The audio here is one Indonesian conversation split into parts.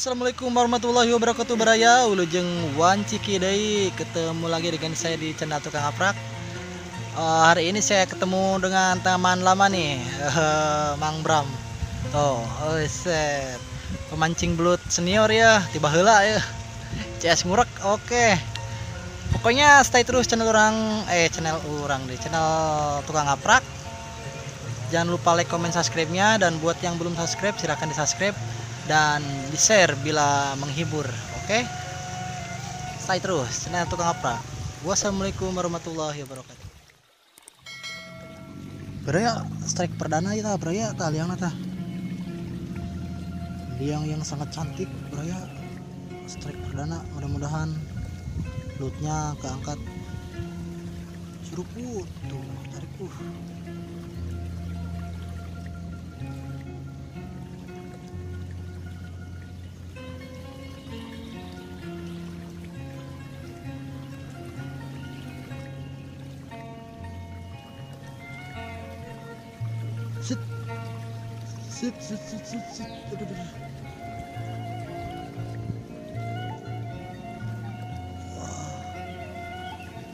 Assalamualaikum warahmatullahi wabarakatuh Baraya. Ulujeng Wan Cikidai Ketemu lagi dengan saya di channel Tukang Aprak Eh, Hari ini saya ketemu dengan teman lama nih eh, Mang Bram. Tuh, oh set. Pemancing belut senior ya Tiba hela ya. CS ngurek, oke. Pokoknya stay terus channel orang Eh channel orang deh Channel Tukang Aprak Jangan lupa like, comment, subscribe-nya. Dan buat yang belum subscribe silahkan di subscribe dan di share bila menghibur oke? Stay terus channel tukang apa wassalamualaikum warahmatullahi wabarakatuh. Beraya strike perdana ya beraya tah liang tah liang yang sangat cantik beraya strike perdana mudah-mudahan lootnya keangkat. Seruput tuh tarik Sit. Sit, sit, sit, sit, sit. Aduh, aduh.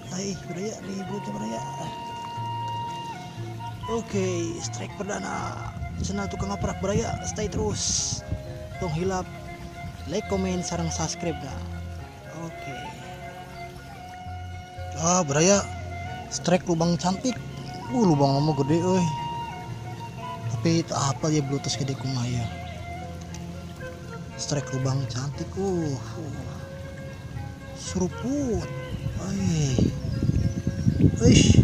Hai, beraya nih, bocah beraya. Oke, strike perdana. Channel tukang aprak beraya, stay terus. Tong hilap. Like, comment, sarang subscribe nah. Oke. Ah, beraya. Strike lubang cantik. Uh, lubang lama gede, euy tapi apa ya bluetooth gede kumaya strike lubang cantik uh, seruput. Ay Eish.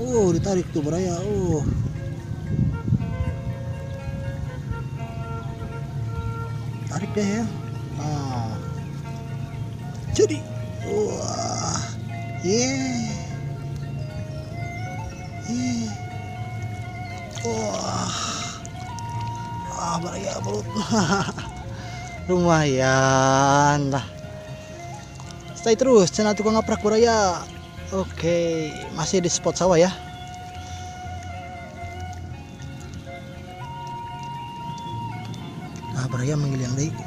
uh ditarik tuh beraya uh. Tarik deh ya. Nah jadi. Wah. Yeah yeah Wah, ah bahaya belut. Lumayan lah. Stay terus, channel tukang ngaprak buraya. Oke, masih di spot sawah ya. Ah, buraya manggil yang deh.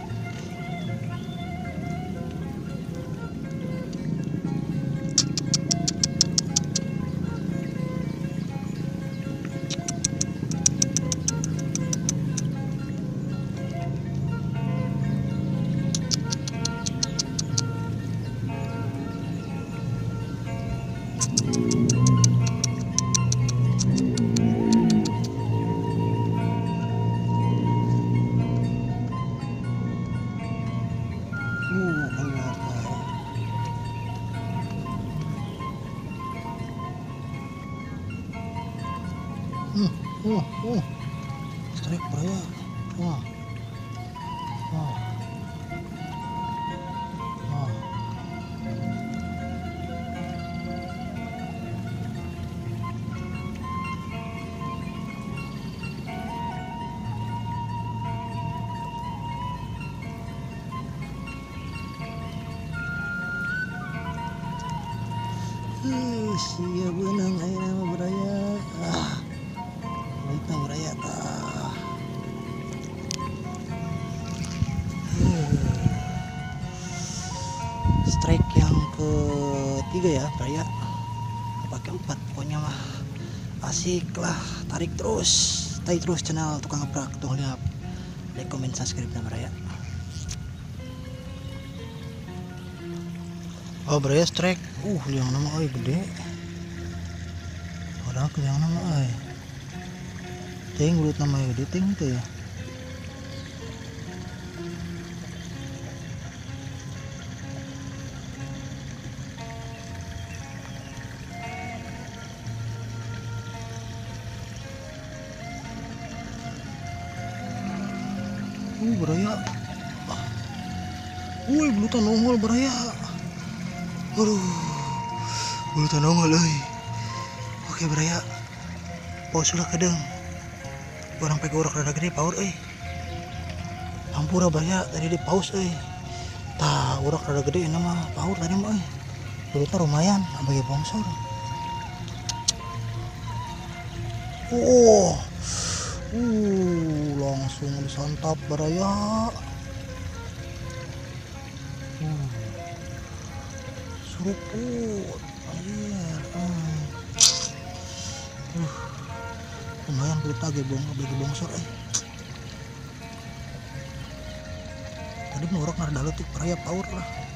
Hmm, uh, uh. Strike beraya. Wah. Wah. Uh, benang air nama beraya. Ah. Kita beraya tah. Uh. Strike yang ketiga ya, beraya. Apa keempat pokoknya mah. Asik lah, tarik terus. Stay terus channel tukang ngeprak tuh lihat. Like, comment, subscribe na beraya. Oh beraya strike. Uh liang nama oi gede. Ke liang nama oi. Ting bulut nama gede ting tuh ya. Uh beraya. Woi bulutan nongol beraya. Aduh, bulu nongol oi oke beraya pos ulah kedeng orang pegu orang rada gede paur oi hampura banyak, tadi di paus oi tah orang rada gede ini nama paus, tadi mah euy. Bulutnya lumayan bagi bongsor. Oh uh langsung disantap beraya uh hmm. seruput uh. lumayan kulit lagi bong bagi bongsor eh. Tadi norok nardalo tuh peraya power lah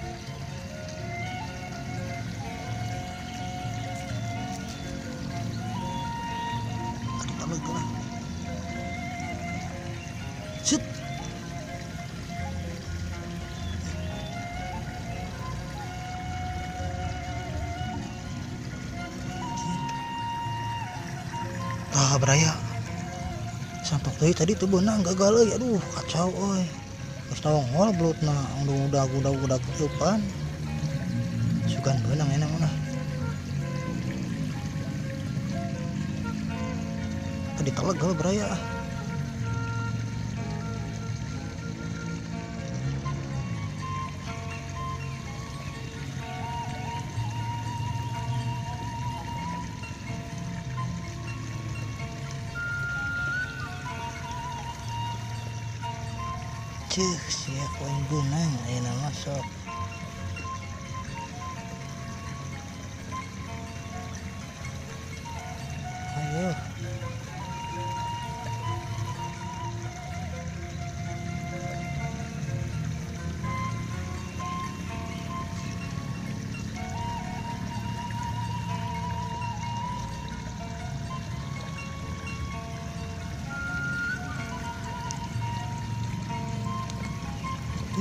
ah beraya sampai tadi tadi tuh benang gagal ya aduh kacau oi terus nongol belut nah udah udah udah udah depan sukan benang enak mana? Tadi telegal beraya Cih, siya kuan bunan. Ayan naman, so.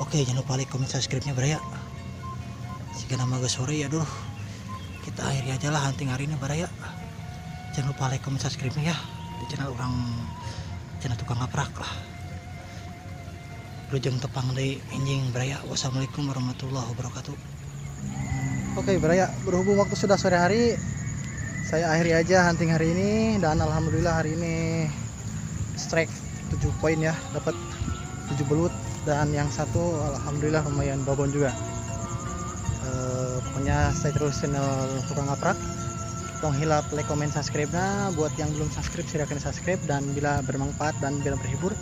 Oke jangan lupa like, comment, subscribe-nya Baraya Jika nama gue sore ya dulu Kita akhiri aja lah hunting hari ini Baraya Jangan lupa like, comment, subscribe-nya ya. Di channel orang Channel tukang ngaprak lah. Lujeng tepang dari anjing Baraya Wassalamualaikum warahmatullahi wabarakatuh. Oke Baraya berhubung waktu sudah sore hari Saya akhiri aja hunting hari ini. Dan Alhamdulillah hari ini Strike 7 poin ya. Dapat 7 belut dan yang satu alhamdulillah lumayan babon juga. E, pokoknya stay terus channel tukang ngaprak tong hilap like comment subscribe nah buat yang belum subscribe silahkan subscribe dan bila bermanfaat dan bila berhibur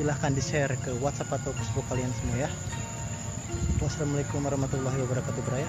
silahkan di share ke whatsapp atau facebook kalian semua ya. Wassalamualaikum warahmatullahi wabarakatuh beraya